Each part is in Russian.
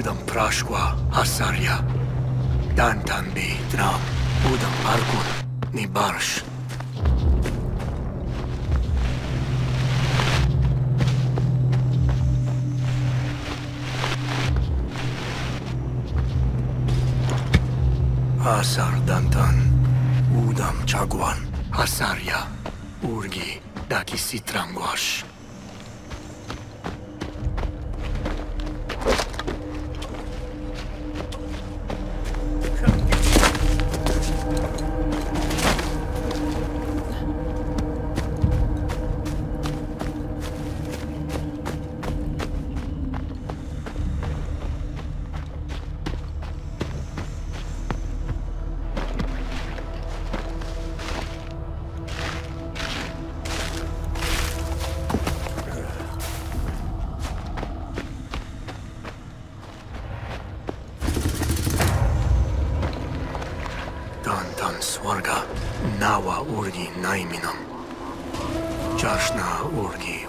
Будам прашква асарья. Тантан би трам. Будам паркун ни барш. Асар дантан. Удам чагуан. Асарья. Урги. Даки ситрангуаш. urgi naiminam. Чашна урги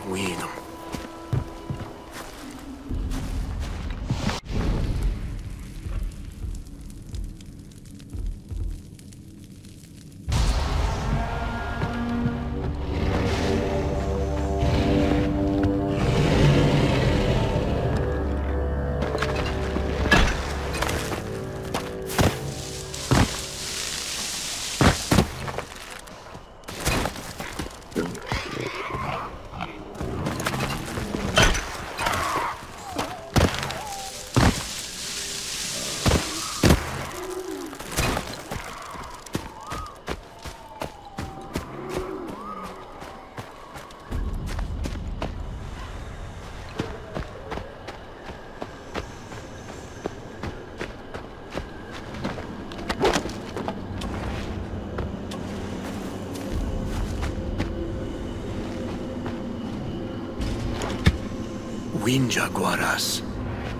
Winja Guaras,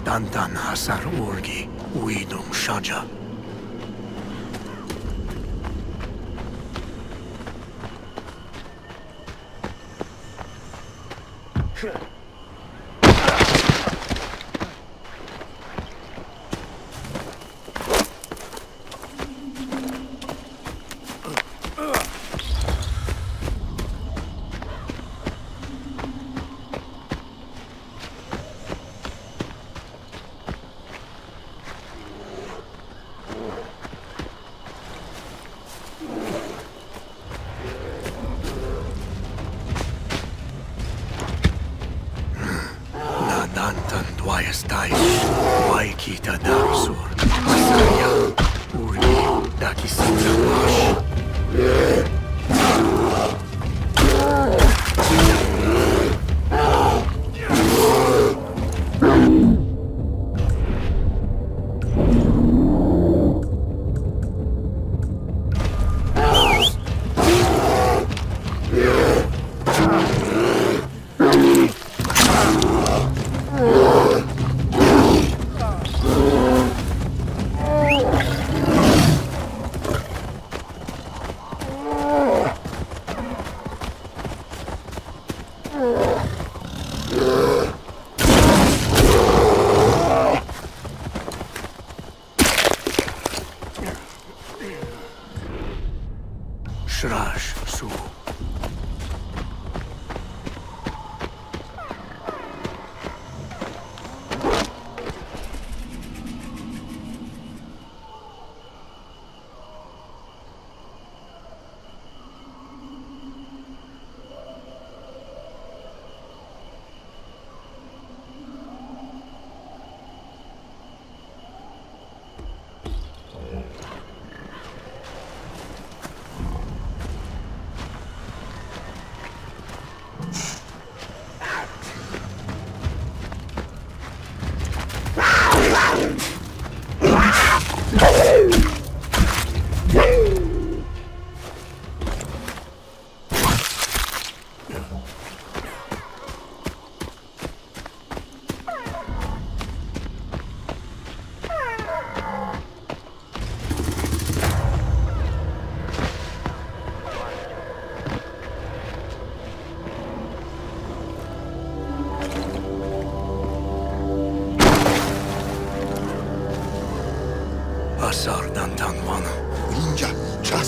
Tantan Hasar Urgi, Widum Shaja. Huh.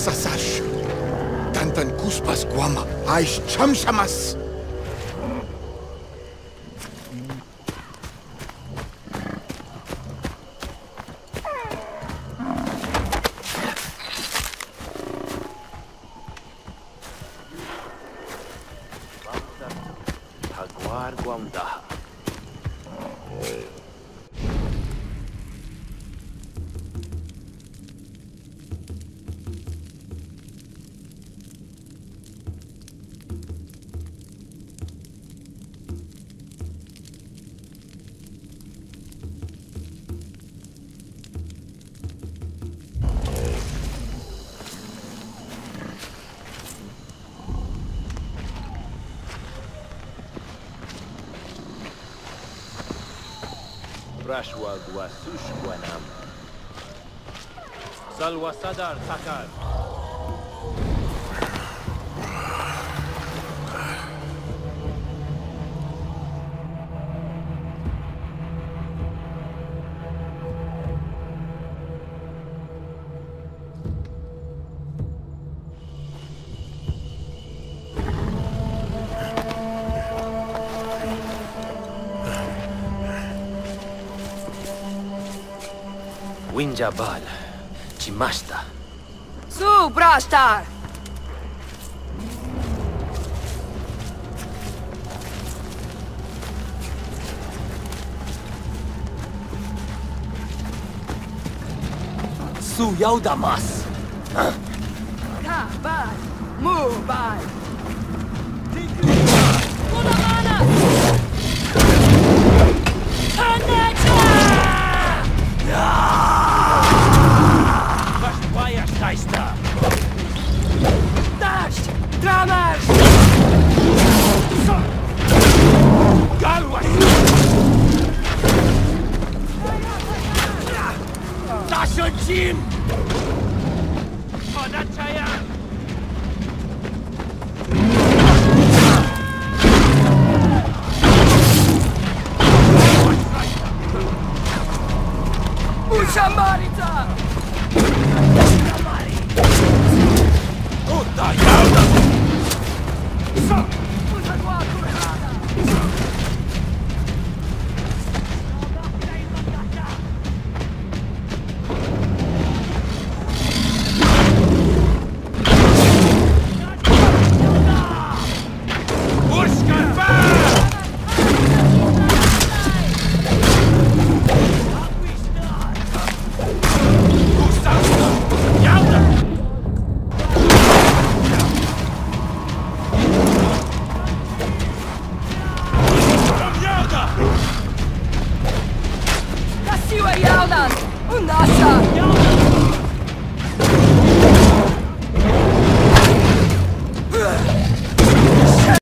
sasash. Tantan kuspas guama, aish chamshamas. chamas. Rashwa Guasushwanam. Salwasadar Takar. Winjabal, Timasta. Su, Brastar! Su Yaudamas! Kabal! Mubal! Tikli! Kodamanas!